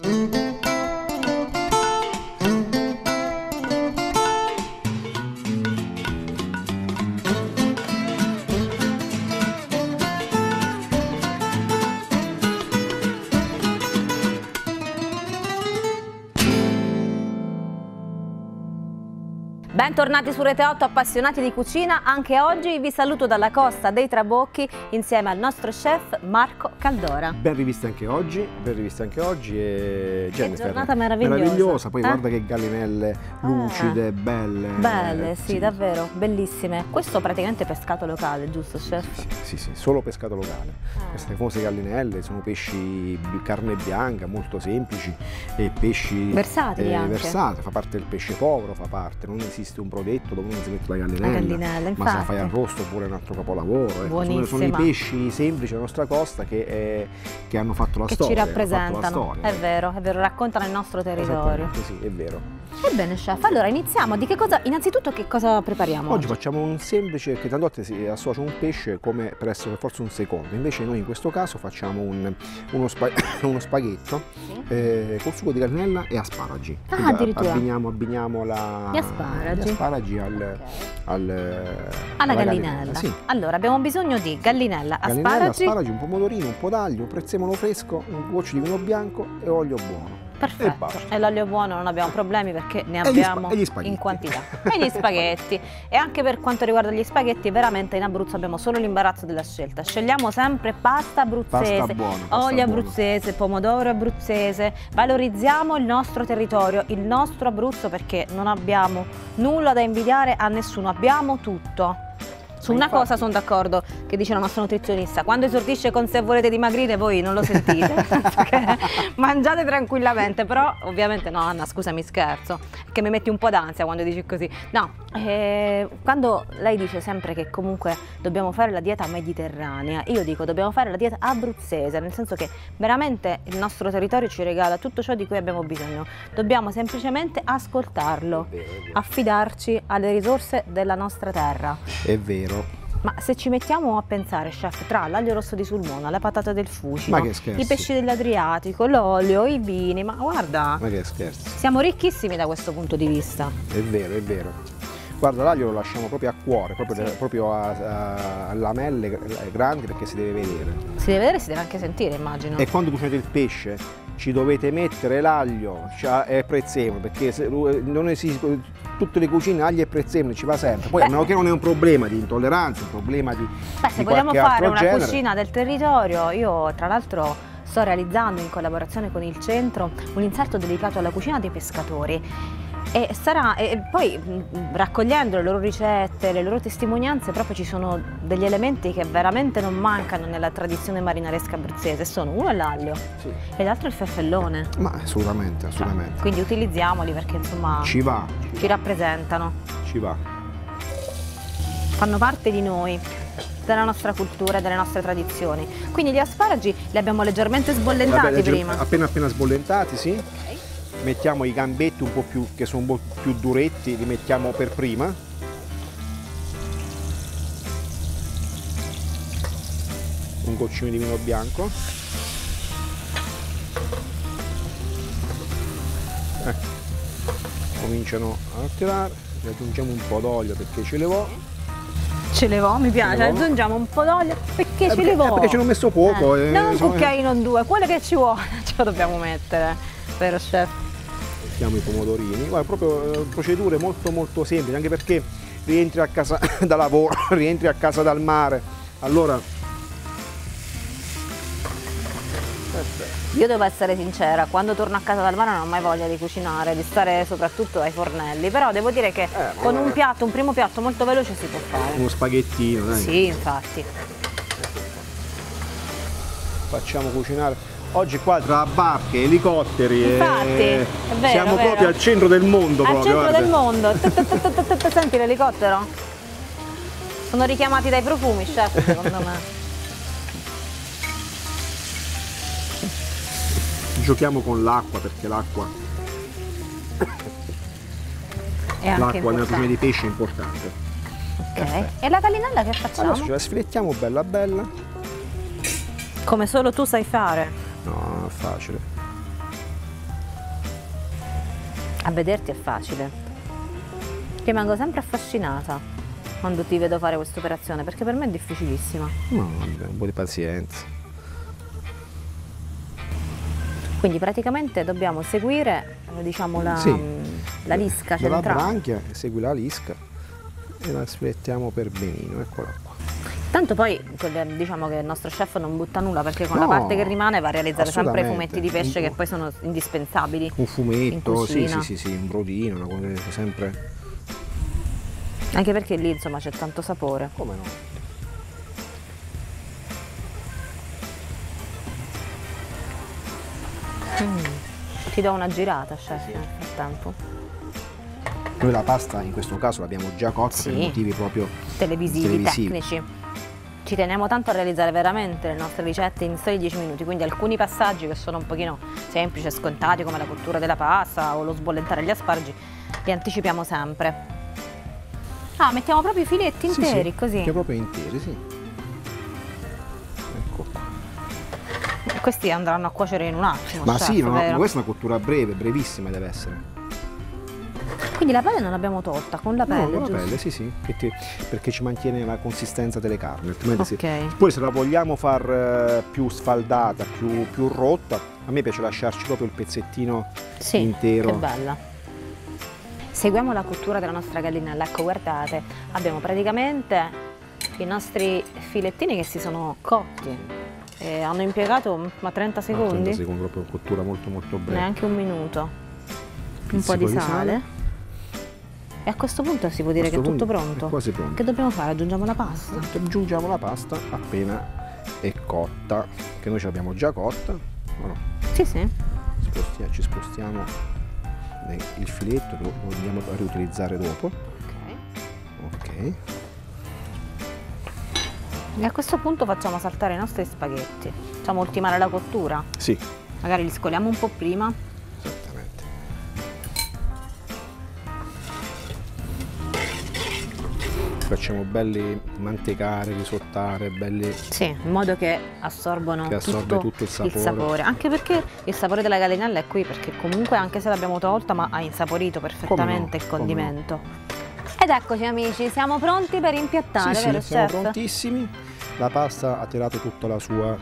Mm-hmm. Bentornati su Rete 8 appassionati di cucina, anche oggi vi saluto dalla costa dei Trabocchi insieme al nostro chef Marco Caldora. Ben rivista anche oggi, ben rivista anche oggi e Jennifer. giornata meravigliosa. Meravigliosa, poi Eh? guarda che gallinelle lucide, belle. Belle, Eh, sì, davvero, bellissime. Questo praticamente pescato locale, giusto chef? Sì, sì, sì, solo pescato locale. Ah. Queste famose gallinelle sono pesci di carne bianca, molto semplici e pesci Versatili anche. versati, fa parte del pesce povero, fa parte, non esiste un prodetto dove non si mette la gallinella. La gallinella, Ma se la fai arrosto oppure un altro capolavoro. ecco. Sono, sono i pesci semplici della nostra costa che, eh, che hanno fatto la Che storia. ci fatto la rappresentano, storia, è eh. vero, è vero, raccontano il nostro territorio. Sì, è vero. Ebbene chef, allora iniziamo. Di che cosa, innanzitutto che cosa prepariamo? Oggi facciamo un semplice, che tante volte si associa un pesce come per essere per forza un secondo, invece noi in questo caso facciamo un- uno, spa- uno spaghetto Sì. eh, col sugo di cannella e asparagi. Ah, Quindi addirittura. Abbiniamo, abbiniamo la- Gli asparagi. gli asparagi al, Ok. al- Alla gallinella. Sì. Allora, abbiamo bisogno di gallinella, Gallinella, asparagi. asparagi, un pomodorino, un po' d'aglio, un prezzemolo fresco, un goccio di vino bianco e olio buono. E Perfetto. basta. E l'olio buono non abbiamo problemi perché ne E abbiamo e in quantità. E gli spaghetti. E anche per quanto riguarda gli spaghetti, veramente in Abruzzo abbiamo solo l'imbarazzo della scelta. Scegliamo sempre pasta abruzzese, Pasta buona, pasta olio abruzzese, pomodoro abruzzese. Valorizziamo il nostro territorio, il nostro Abruzzo perché non abbiamo nulla da invidiare a nessuno, abbiamo tutto. Su una infatti- cosa sono d'accordo che dice la nostra nutrizionista, quando esordisce con se volete dimagrire voi non lo sentite, mangiate tranquillamente, però ovviamente no Anna scusami scherzo, che mi metti un po' d'ansia quando dici così, no, eh, quando lei dice sempre che comunque dobbiamo fare la dieta mediterranea, io dico dobbiamo fare la dieta abruzzese, nel senso che veramente il nostro territorio ci regala tutto ciò di cui abbiamo bisogno, dobbiamo semplicemente ascoltarlo, È vero, è vero. affidarci alle risorse della nostra terra. È vero. Ma se ci mettiamo a pensare, chef, tra l'aglio rosso di Sulmona, la patata del fucino, i pesci dell'Adriatico, l'olio, i vini, ma guarda, Ma che scherzi. siamo ricchissimi da questo punto di vista. È vero, è vero. Guarda, l'aglio lo lasciamo proprio a cuore, proprio, Sì. proprio a, a- lamelle gr- grandi perché si deve vedere. Si deve vedere, si deve anche sentire, immagino. E quando cucinate il pesce ci dovete mettere l'aglio cioè, e prezzemolo perché se- non esiste, tutte le cucine aglio e prezzemolo ci va sempre. Poi Beh. a meno che non è un problema di intolleranza, un problema di... Beh, se di vogliamo qualche fare una genere. cucina del territorio, io tra l'altro sto realizzando in collaborazione con il centro un inserto dedicato alla cucina dei pescatori. E, sarà, e e poi mh, raccogliendo le loro ricette, le loro testimonianze, proprio ci sono degli elementi che veramente non mancano nella tradizione marinaresca abruzzese. Sono uno è l'aglio Sì. e l'altro è il feffellone. Ma assolutamente, assolutamente. Quindi utilizziamoli perché insomma Ci va, ci rappresentano, ci va. fanno parte di noi, della nostra cultura, delle nostre tradizioni. Quindi gli asparagi li abbiamo leggermente sbollentati Vabbè, legge- prima. Appena appena sbollentati, sì. Mettiamo i gambetti un po' più, che sono un po' più duretti, li mettiamo per prima. Un goccino di vino bianco. Ecco. Cominciano a tirare, aggiungiamo un po' d'olio perché ce le vo. Ce le vo, mi piace, aggiungiamo un po' d'olio perché Eh, ce le vo. eh, perché ce l'ho messo poco, Eh, eh, non un insomma- cucchiaino, due, quello che ci vuole ce lo dobbiamo mettere, vero chef? Mettiamo i pomodorini. Guarda, proprio eh, procedure molto molto semplici, anche perché rientri a casa da lavoro, rientri a casa dal mare. Allora Io devo essere sincera, quando torno a casa dal mare non ho mai voglia di cucinare, di stare soprattutto ai fornelli, però devo dire che ma con un piatto, un primo piatto molto veloce si può fare. uno spaghettino, dai. Sì, infatti. facciamo cucinare. Oggi qua tra barche, elicotteri, e- Infatti, è vero, siamo vero. proprio al centro del mondo. Al proprio, centro guarda. del mondo. Senti l'elicottero? Sono richiamati dai profumi, chef, secondo me. Giochiamo con l'acqua perché l'acqua, l'acqua nella cucina di pesce è importante. Ok. E la gallinella che facciamo? Adesso ce la sfilettiamo bella bella. Come solo tu sai fare. No, è facile. A vederti è facile. Rimango sempre affascinata quando ti vedo fare questa operazione perché per me è difficilissima. No, vabbè, un po' di pazienza. Quindi praticamente dobbiamo seguire diciamo, la, Sì. la lisca Dalla centrale. branchia segui la lisca e la aspettiamo per benino, eccola qua. Tanto poi diciamo che il nostro chef non butta nulla perché con la No, parte che rimane va a realizzare sempre i fumetti di pesce che poi sono indispensabili. Un fumetto, sì, sì, sì, sì, un brodino, una cosa sempre. Anche perché lì insomma c'è tanto sapore. Come no? Ti do una girata, chef, nel frattempo. Noi la pasta in questo caso l'abbiamo già cotta per Sì. motivi proprio Televisivi, televisivi. tecnici. Ci teniamo tanto a realizzare veramente le nostre ricette in soli 10 minuti, quindi alcuni passaggi che sono un pochino semplici e scontati come la cottura della pasta o lo sbollentare gli asparagi li anticipiamo sempre. Ah, mettiamo proprio i filetti Sì, interi sì, così. che proprio interi, sì. Ecco qua. Questi andranno a cuocere in un attimo. Ma chef, sì, no, vero? questa è una cottura breve, brevissima deve essere. Quindi la pelle non l'abbiamo tolta, con la pelle, no, con la giusto? pelle, sì, sì, perché ci mantiene la consistenza delle carni. Altrimenti se- Ok. Poi se la vogliamo far eh, più sfaldata, più, più rotta, a me piace lasciarci proprio il pezzettino Sì, intero. che bella. Seguiamo la cottura della nostra gallinella, ecco guardate, abbiamo praticamente i nostri filettini che si sono cotti e hanno impiegato mm, ma 30 Ah, secondi? 30 secondi, proprio cottura molto molto breve. Neanche un minuto. Un po' di sale. sale. E a questo punto si può dire che è tutto pronto? È quasi pronto. Che dobbiamo fare? Aggiungiamo la pasta? Aggiungiamo la pasta appena è cotta, che noi ce l'abbiamo già cotta. No, no, Sì, sì. spostiamo- ci spostiamo il filetto, lo, lo andiamo a riutilizzare dopo. Ok. Ok. E a questo punto facciamo saltare i nostri spaghetti. Facciamo ultimare la cottura. Sì, Magari li scoliamo un po' prima. Facciamo belli mantecare, risottare, belli Sì, in modo che assorbono Che assorbe tutto il sapore. Anche perché il sapore della gallinella è qui, perché comunque anche se l'abbiamo tolta, ma ha insaporito perfettamente no, il condimento. Ed eccoci amici, siamo pronti per impiattare, sì, vero sì, siamo chef? prontissimi. La pasta ha tirato tutta la sua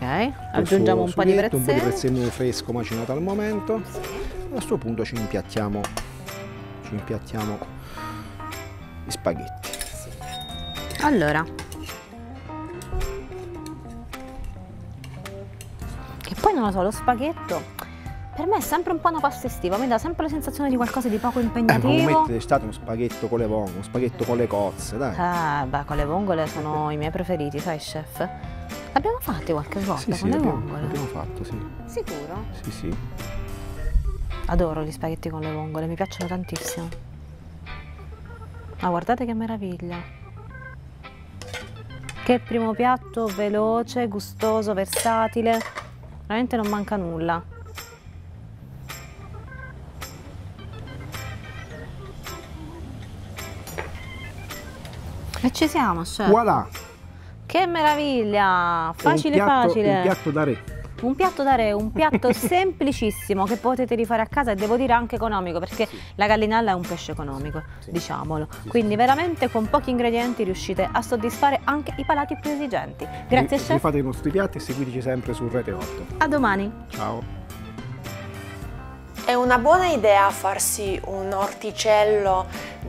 Ok, aggiungiamo un po' di sughetto, un po' di prezzemolo. prezzemolo fresco macinato al momento. A questo punto ci impiattiamo, ci impiattiamo gli spaghetti. Allora. Che poi non lo so, lo spaghetto per me è sempre un po' una pasta estiva, mi dà sempre la sensazione di qualcosa di poco Eh, ma impegnativo. mettete estate uno spaghetto con le vongole, uno spaghetto con le cozze, dai. Ah, beh, con le vongole sono i miei preferiti, sai chef? L'abbiamo fatti qualche volta sì, sì, con le l'abbiamo, vongole? l'abbiamo fatto, sì. Sicuro? Sì, sì. Adoro gli spaghetti con le vongole, mi piacciono tantissimo. Ma guardate che meraviglia! Che primo piatto veloce, gustoso, versatile. Veramente non manca nulla. E ci siamo, chef. Voilà! Che meraviglia! Facile, un piatto, facile. Un piatto da re. Un piatto da re, un piatto semplicissimo che potete rifare a casa e devo dire anche economico perché la gallinella è un pesce economico, Sì. diciamolo. Sì, Quindi veramente con pochi ingredienti riuscite a soddisfare anche i palati più esigenti. Grazie Vi- chef, Rifate i nostri piatti e seguiteci sempre su Rete 8. a domani. Ciao! È una buona idea farsi un orticello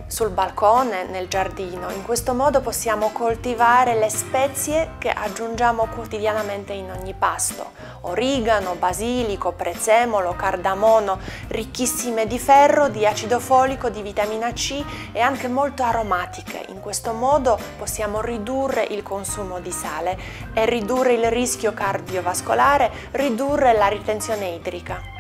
sul balcone, nel giardino. In questo modo possiamo coltivare le spezie che aggiungiamo quotidianamente in ogni pasto. Origano, basilico, prezzemolo, cardamomo, ricchissime di ferro, di acido folico, di vitamina C e anche molto aromatiche. In questo modo possiamo ridurre il consumo di sale e ridurre il rischio cardiovascolare, ridurre la ritenzione idrica.